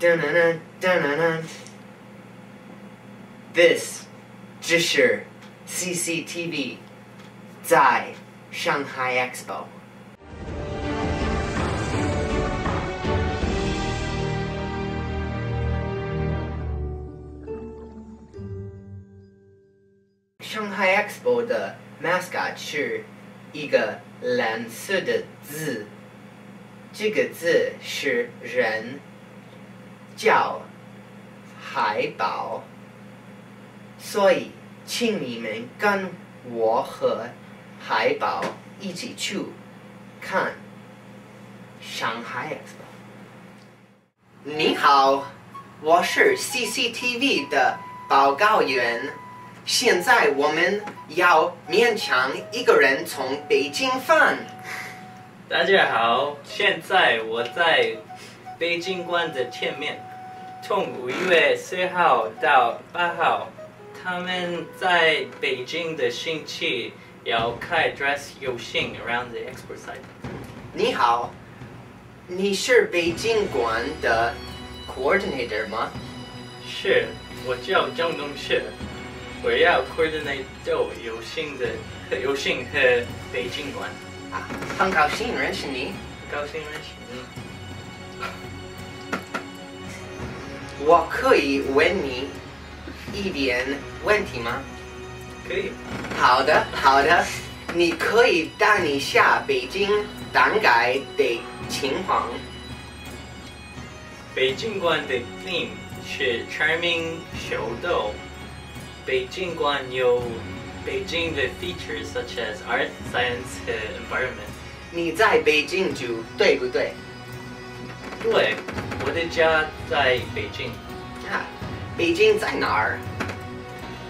噔噔噔噔噔噔。This 这是 CCTV 在上海 Expo。上海 Expo 的 mascot 是一个蓝色的字，这个字是人，叫海宝，所以请你们跟我和海宝一起去看上海 Expo。你好，我是 CCTV 的报告员。现在我们要勉强一个人从北京返。大家好，现在我在北京馆的前面，从五月四号到八号，他们在北京的星期要开 dress 游行 around the expo site。你好，你是北京馆的 coordinator 吗？是，我叫张东旭，我要 coordinate 到游行的游行和北京馆。啊，很高兴认识你。高兴认识你。我可以问你一点问题吗？可以。好的，好的。你可以讲一下北京大概的情况。北京馆的 theme 是 Charming 秀逗。北京馆有北京的 features such as art, science 和 environment。你在北京住，对不对？对，我的家在北京。啊，北京在哪儿？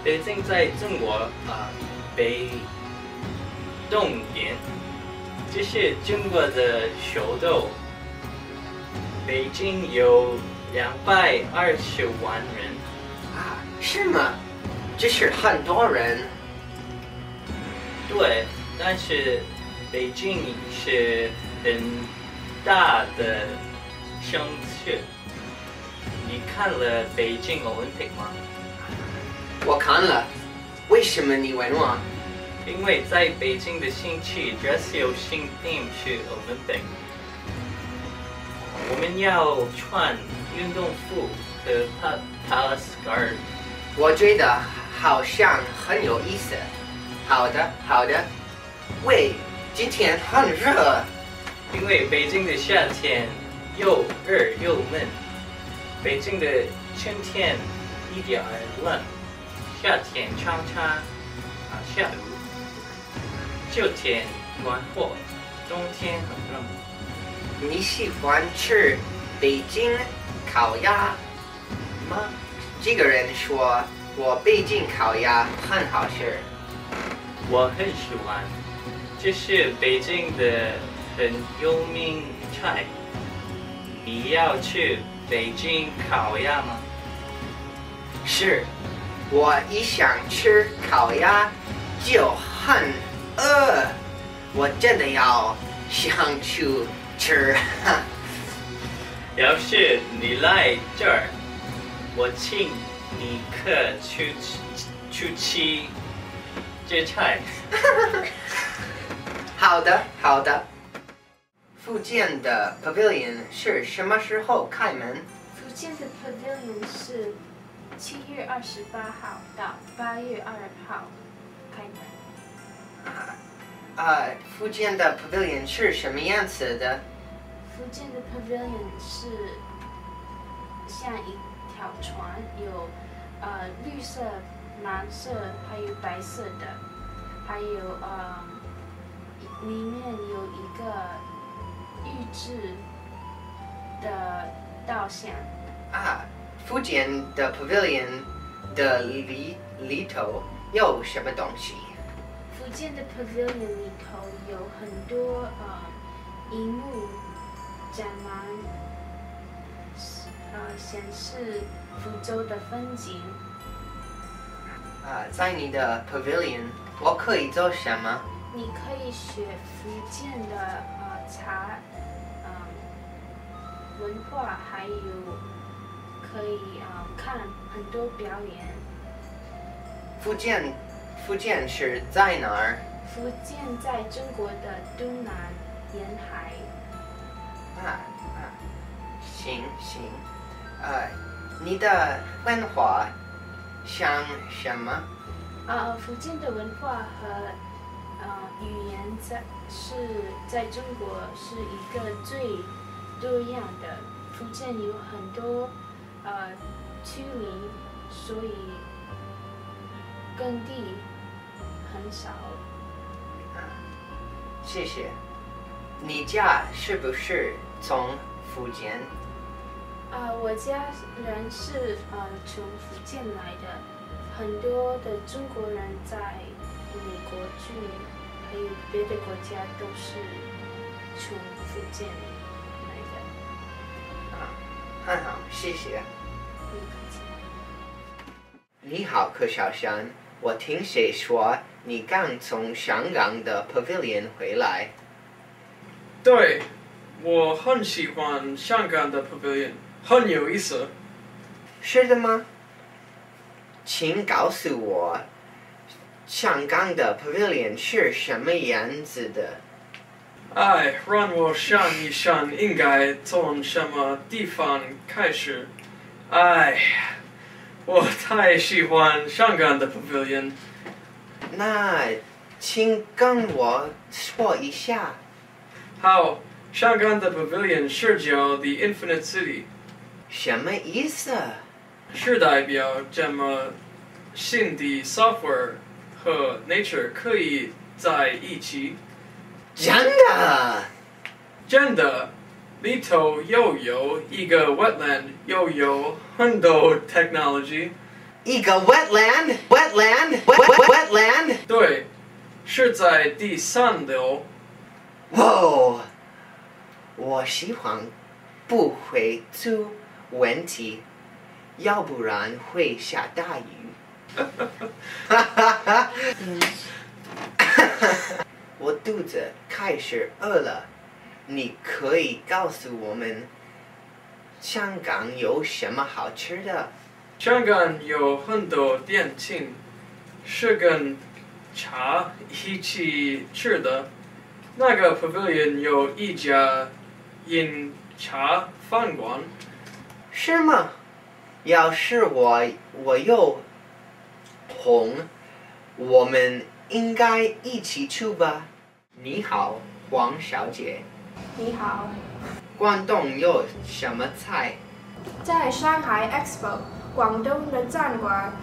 北京在中国啊、北东边，这是中国的首都。北京有两百二十万人，啊，是吗？这是很多人。对，但是北京是很大的城市。你看了北京奥运会吗？我看了。为什么你问我？因为在北京的星期 dress 有新 theme 是 Olympic，我们要穿运动服和 pa- palace guard。我觉得好像很有意思。好的，好的。喂，今天很热。因为北京的夏天又热又闷，北京的春天一点儿冷，夏天常常啊下雨，秋天暖和，冬天很冷。你喜欢吃北京烤鸭吗？这个人说我北京烤鸭很好吃。我很喜欢，这是北京的很有名菜。你要去北京烤鸭吗？是，我一想吃烤鸭就很饿，我真的要想去吃。要是你来这儿，我请你客去去吃这菜。好的，好的。福建的 Pavilion 是什么时候开门？福建的 Pavilion 是七月二十八号到八月二号开门。啊，啊，福建的 Pavilion 是什么样子的？福建的 Pavilion 是像一条船，有呃绿色、蓝色还有白色的，还有呃里面有一个预制的雕像。啊，福建的 Pavilion 的里里头有什么东西？福建的 Pavilion 里头有很多呃荧幕展览，呃显示福州的风景。啊，在你的 Pavilion 我可以做什么？你可以学福建的呃茶，嗯、文化，还有可以啊、看很多表演。福建，福建是在哪儿？福建在中国的东南沿海，啊啊，行行，呃，你的文化像什么？呃，福建的文化和呃语言在是在中国是一个最多样的。福建有很多呃居民，所以耕地很少。啊，谢谢。你家是不是从福建？呃，我家人是呃从福建来的，很多的中国人在美国住，还有别的国家都是从福建很好，谢谢。你好，柯小山。我听谁说你刚从香港的 Pavilion 回来？对，我很喜欢香港的 Pavilion，很有意思。是的吗？请告诉我，香港的 Pavilion 是什么样子的？哎，让我想一想，应该从什么地方开始？哎，我太喜欢香港的 Pavilion。那请跟我说一下。好，香港的 Pavilion 是叫 The Infinite City，什么意思？是代表这么新的 software 和 nature 可以在一起。真的？真的，里头又有一个 wetland，又有很多 technology。一个 wetland，wetland，wet wetland。对，是在第三流。哦，我喜欢不会出问题，要不然会下大雨。哈哈哈！我肚子开始饿了，你可以告诉我们香港有什么好吃的？香港有很多点心，是跟茶一起吃的。那个 pavilion 有一家饮茶饭馆，是吗？要是我我又红，我们应该一起去吧。你好，黄小姐。你好，广东有什么菜？在上海 Expo，广东的展馆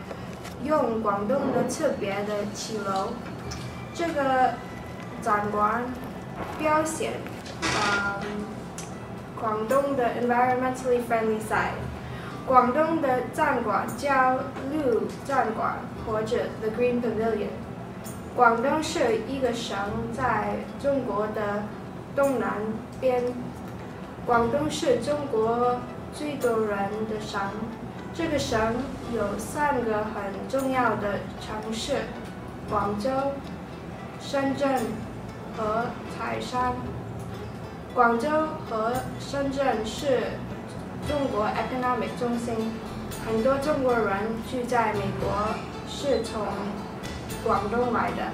用广东的特别的骑楼，这个展馆表现嗯广东的 environmentally friendly side。广东的展馆叫绿展馆或者 The Green Pavilion。广东是一个省，在中国的东南边。广东是中国最多人的省。这个省有三个很重要的城市：广州、深圳和台山。广州和深圳是中国 economic 中心，很多中国人住在美国是从广东来的。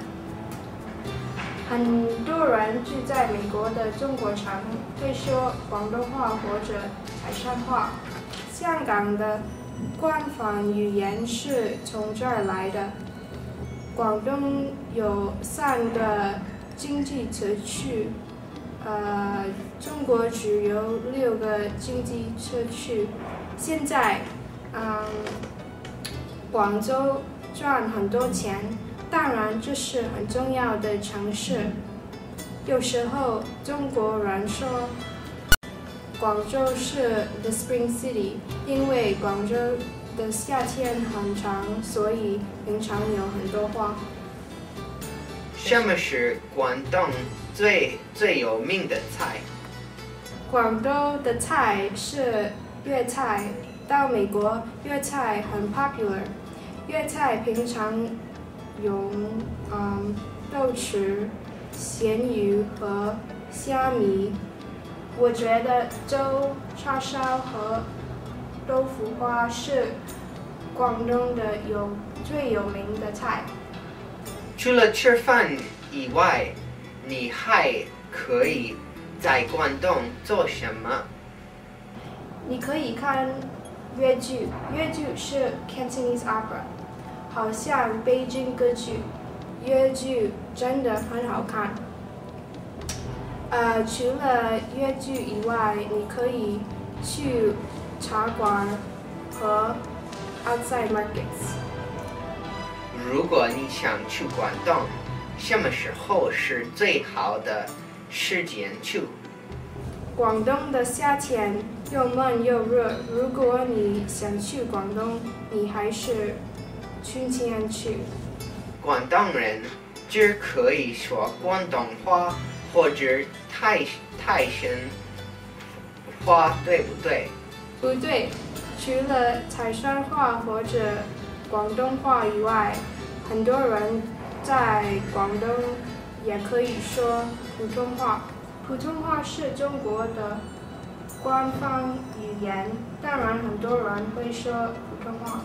很多人住在美国的中国城会说广东话或者台山话。香港的官方语言是从这儿来的。广东有三个经济特区，呃，中国只有六个经济特区。现在，嗯，广州赚很多钱，当然这是很重要的城市。有时候中国人说广州是 the Spring City，因为广州的夏天很长，所以平常有很多花。什么是广东最最有名的菜？广州的菜是粤菜，到美国粤菜很 popular。粤菜平常用嗯豆豉、咸鱼和虾米。我觉得粥、叉烧和豆腐腐花是广东的有最有名的菜。除了吃饭以外，你还可以在广东做什么？你可以看粤剧，粤剧是 Cantonese opera，好像北京歌剧。越剧真的很好看。呃，除了越剧以外，你可以去茶馆和 outside markets。如果你想去广东，什么时候是最好的时间去？广东的夏天又闷又热，如果你想去广东，你还是春天去。广东人只可以说广东话或者泰泰山话，对不对？不对，除了泰山话或者广东话以外，很多人在广东也可以说普通话。普通话是中国的官方语言，当然很多人会说普通话。